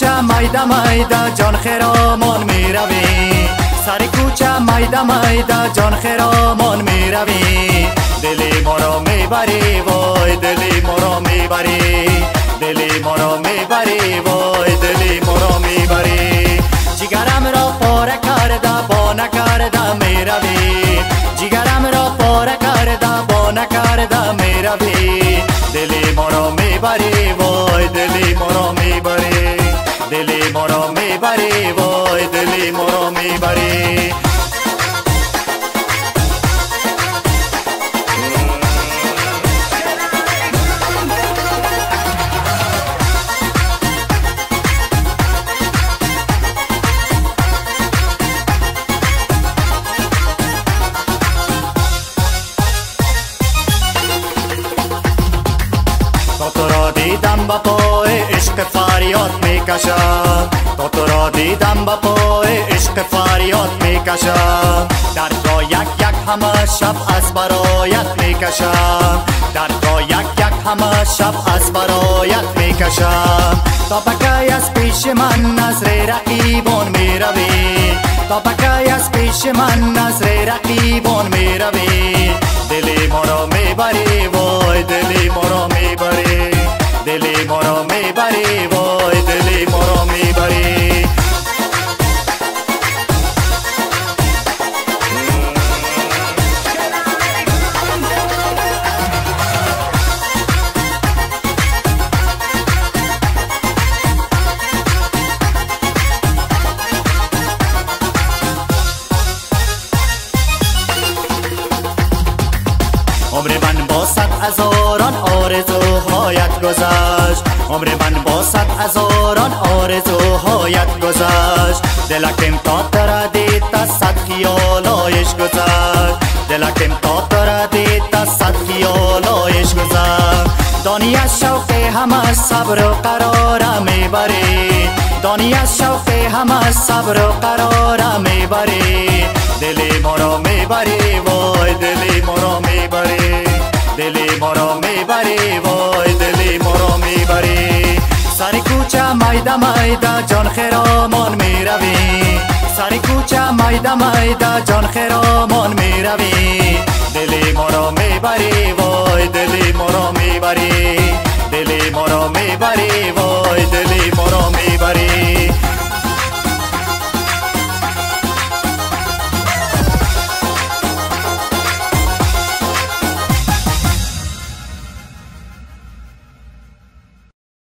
کوچه میده میده جان خرامان می روی سر کوچه میده میده جان خرامان می روی دلی ما را می‌بری وای دلی ما را می‌بری. دلی ما را می‌بری وای دلی ما را می‌بری وای دلی ما را می‌بری دیدم با پای عشق فریاد می‌کشم. تو تو را دیدم با پای عشق فریاد می‌کشم. در تو یک یک همه شب از برایت می‌کشم. در تو یک یک همه شب از برایت می‌کشم. تا بکی از پیش من نظر رقیبان می‌روی؟ تا بکی از پیش من نظر رقیبان می‌روی؟ دلی ما را می‌بری وای دلی ما را می‌بری. عمر من با صد هزاران آرزوهایت گذشت. عمر من با صد هزاران آرزوهایت گذشت. دلکم تا دید تا صد خیالایش گذشت. دلکم تا دید تا صد خیالایش گذشت. دانی از شوق همه صبر و قرار می‌بری. دانی از شوق همه صبر و قرار می‌بری. دلی ما را می‌بری. ما می‌بری وای دلی ما می‌بری. سر کوچه میده میده جان خرامان می‌روی. سر کوچه میده میده جان خرامان می‌روی. دلی ما می‌بری وای دلی ما می‌بری. دلی ما می‌بری وای